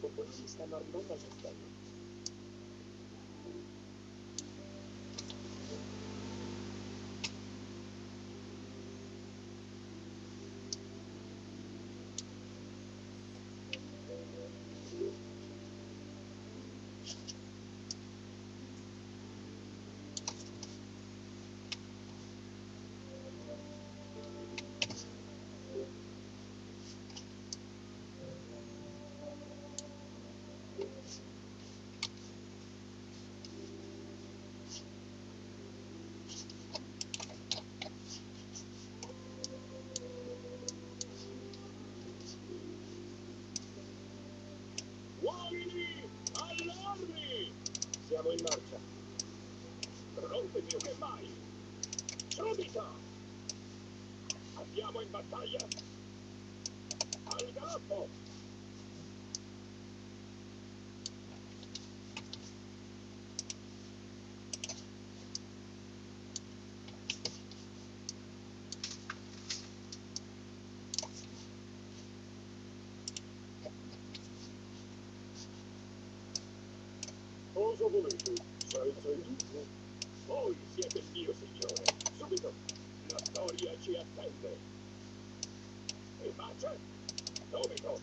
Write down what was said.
comunista norte-americano. Siamo in marcia. Pronti più che mai. Subito! Andiamo in battaglia. Al galoppo! Cosa volete? Senza indugio. Voi siete il mio signore. Subito. La storia ci attende. In marcia. Subito.